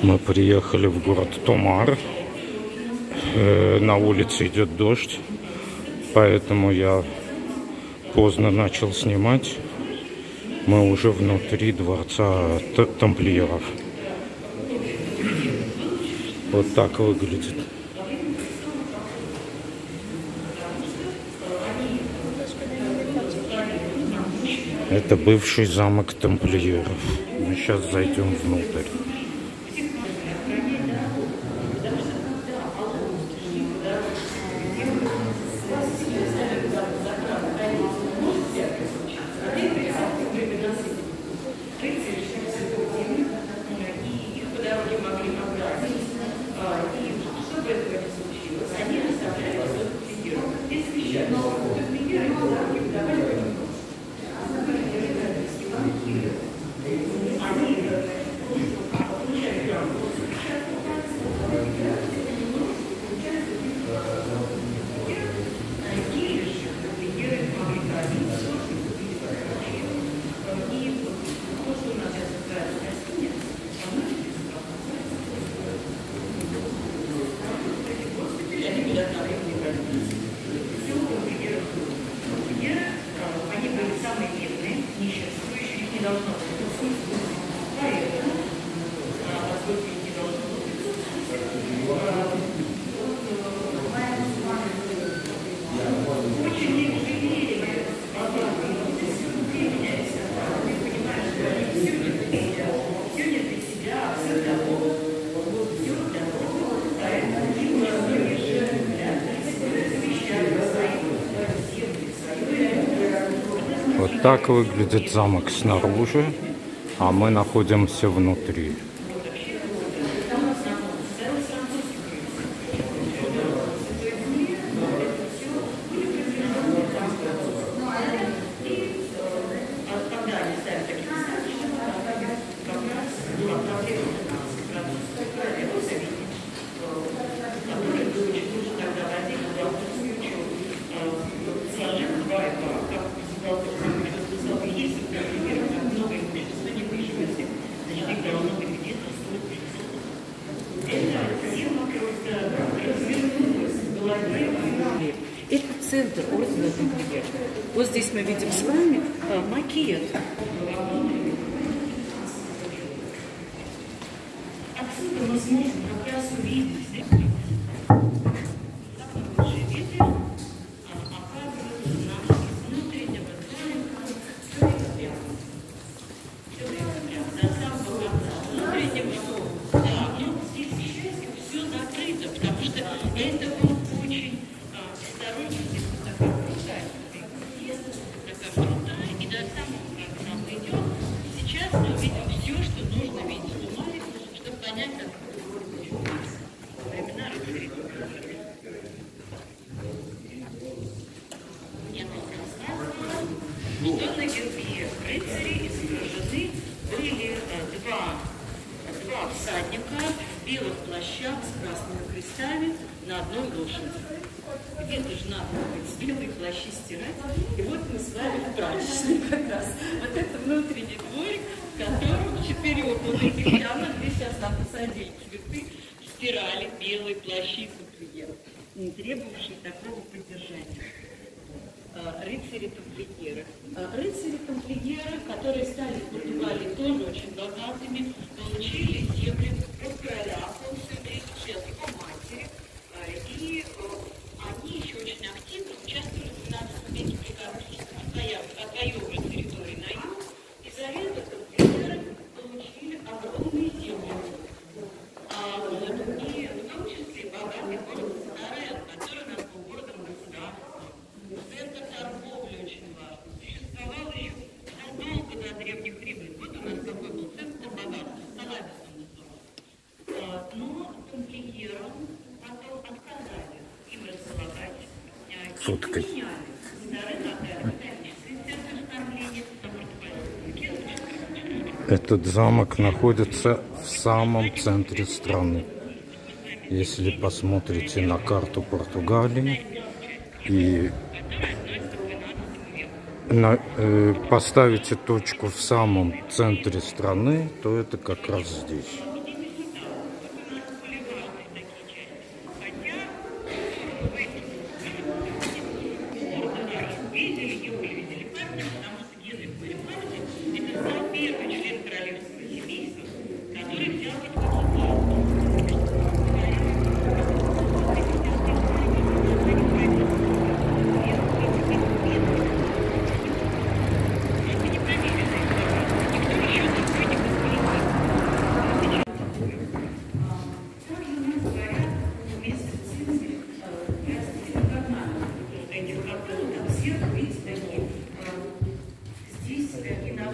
Мы приехали в город Томар. Э, на улице идет дождь, поэтому я поздно начал снимать. Мы уже внутри дворца тамплиеров. Вот так выглядит. Это бывший замок тамплиеров. Мы сейчас зайдем внутрь. Так выглядит замок снаружи, а мы находимся внутри. Вот здесь мы видим с вами э, макет. Отсюда мы И вот мы с вами в прачечной как раз. Вот это внутренний дворик, в котором четырех вот этих ямок, где сейчас нам посадили цветы, стирали белые плащи тамплиеров, не требовавшие такого поддержания. Э, рыцари-тамплиеры. Э, рыцари-тамплиеры, которые стали в Португалии тоже очень богатыми, получили земли от короля Фоткой. Этот замок находится в самом центре страны. Если посмотрите на карту Португалии и на, э, поставите точку в самом центре страны, то это как раз здесь.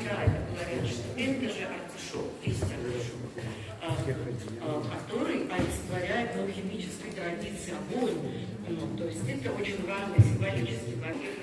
винограда была раньше, теперь же артишок, листья артишок, который а, а, а олицетворяет ну, химической традиции огонь. Ну, то есть это очень важный символический момент.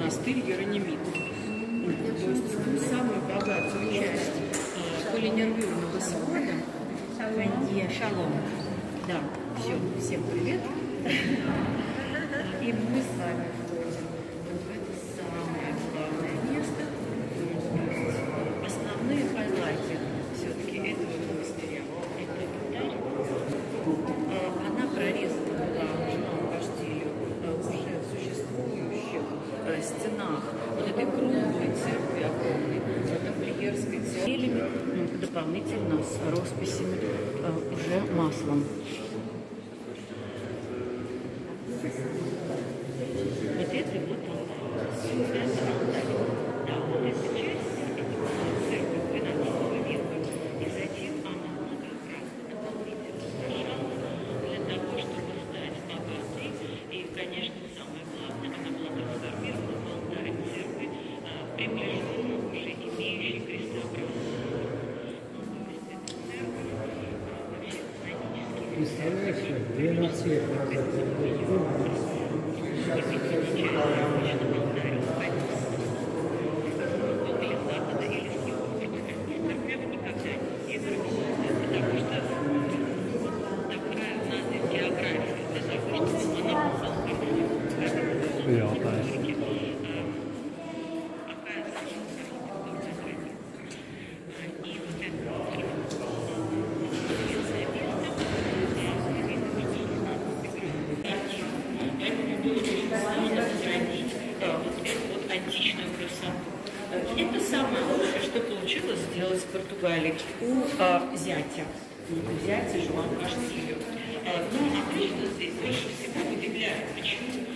монастырь Еронимит. Ну, Самую богатую часть э, полинервированного свода. Шалом. Да, все, всем привет. И мы с вами. стенах вот этой круглой церкви огромной, тамплиерской церкви, ну, дополнительно с росписями э, уже маслом. из Португалии, у а, зятя. У зятя Жуана Каштильо. Ну, а прежде всего удивляет, почему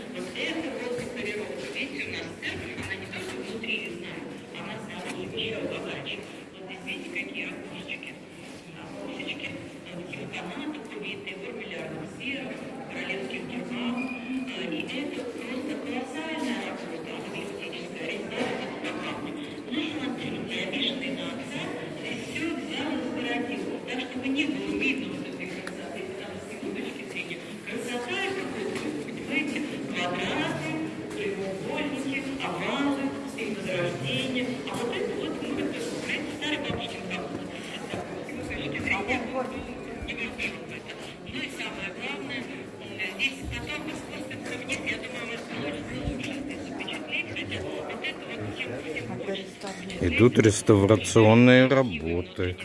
идут реставрационные работы.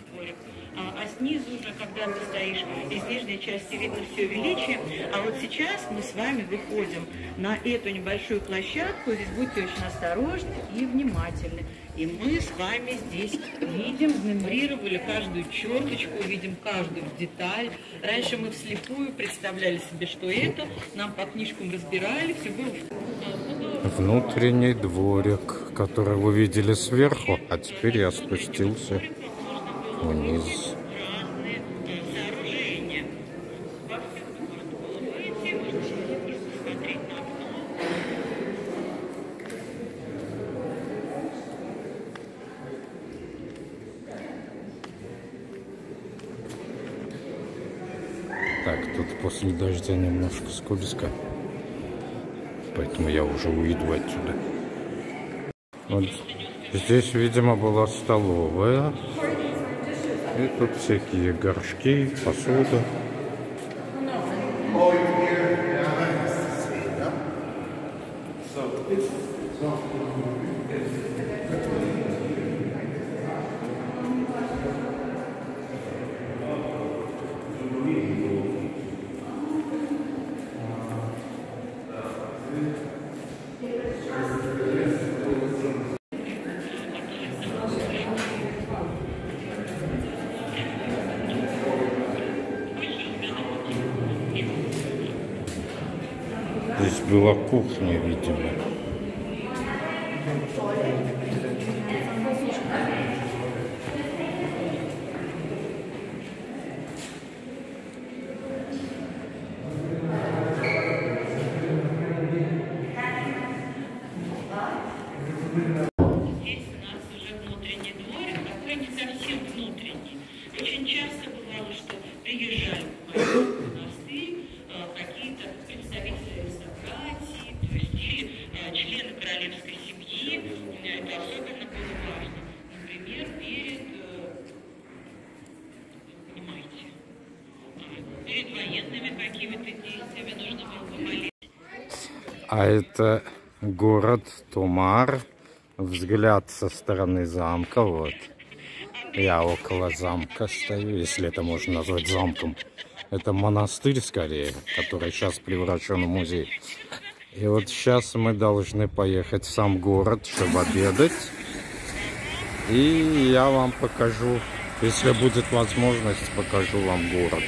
А снизу уже, когда ты стоишь из нижней части, видно все величие. А вот сейчас мы с вами выходим на эту небольшую площадку. Здесь будьте очень осторожны и внимательны. И мы с вами здесь видим, нумерировали каждую черточку, видим каждую деталь. Раньше мы вслепую представляли себе, что это. Нам по книжкам разбирали, все было... Внутренний дворик который вы видели сверху, а теперь я спустился вниз. Так, тут после дождя немножко скользко. Поэтому я уже уйду отсюда. Вот здесь, видимо, была столовая. И тут всякие горшки, посуда. Здесь была кухня, видимо. Внутренний. Очень часто бывало, что приезжали в монастырь э, какие-то представители аристократии, то есть или э, члены королевской семьи. Э, Это особенно было важно. Например, перед, э, понимаете, э, перед военными какими-то действиями нужно было помолиться. А это город Тумар. Взгляд со стороны замка. Вот. Я около замка стою, если это можно назвать замком. Это монастырь скорее, который сейчас превращен в музей. И вот сейчас мы должны поехать в сам город, чтобы обедать. И я вам покажу, если будет возможность, покажу вам город.